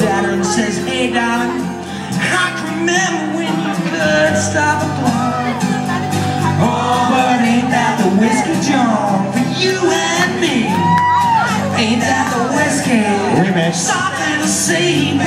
looks at her and says, Hey, darling, I can remember when you could stop a clock. Oh, but ain't that the whiskey John for you and me? Ain't that the whiskey? Remix. Something to see,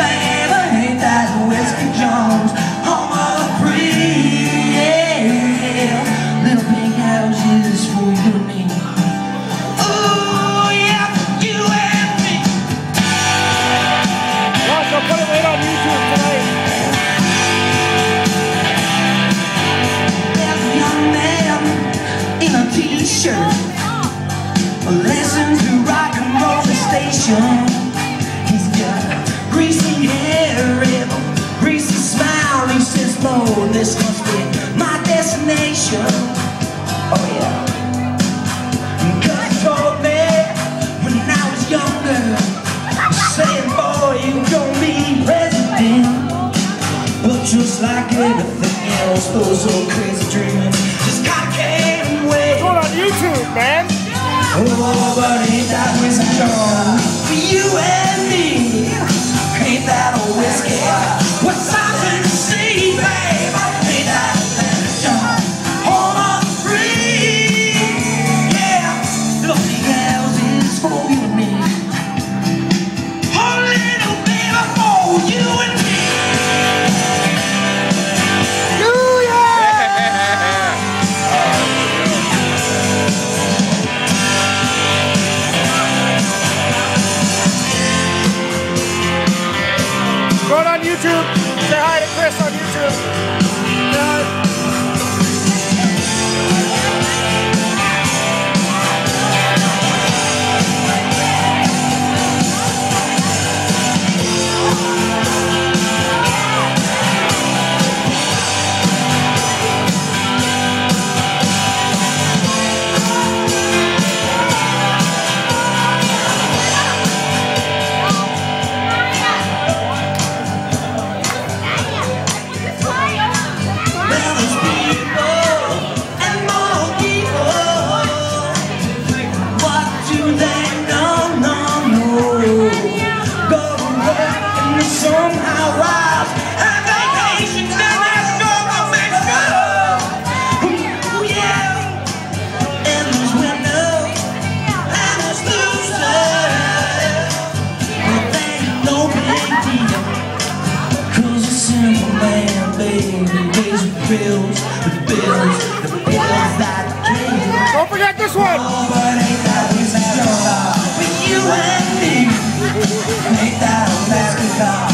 this must be my destination. Oh yeah. God told me when I was younger. Saying, boy, you gon' be president but just like everything else, those old crazy dreams just got carried away. Put it on YouTube, man. Oh, but ain't that strong for you Go bills, the bills, the bills that. Don't forget this one. Ain't that America? I'm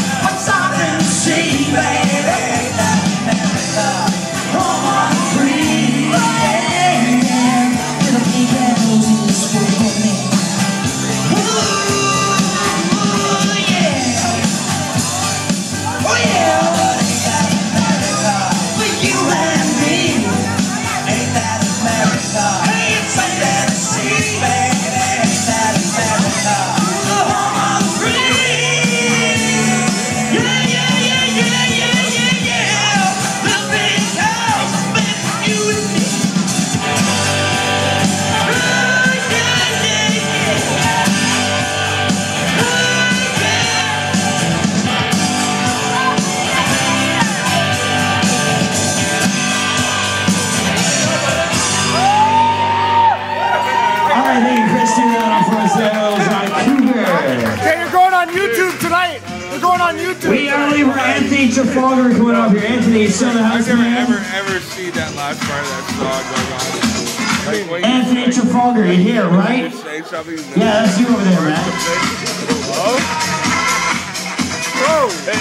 right, thank you, Chris. That on for sales, Vancouver. Okay, you're going on YouTube tonight. You're going on YouTube. We gotta leave Anthony Trafalgar coming up here. Anthony, you still in the I house, never man? ever ever see that last part of that song go on. Like, wait, Anthony Trafalgar, you here, right? just say something. and then- Yeah, that's you over there, man. Hello? Bro. Hey,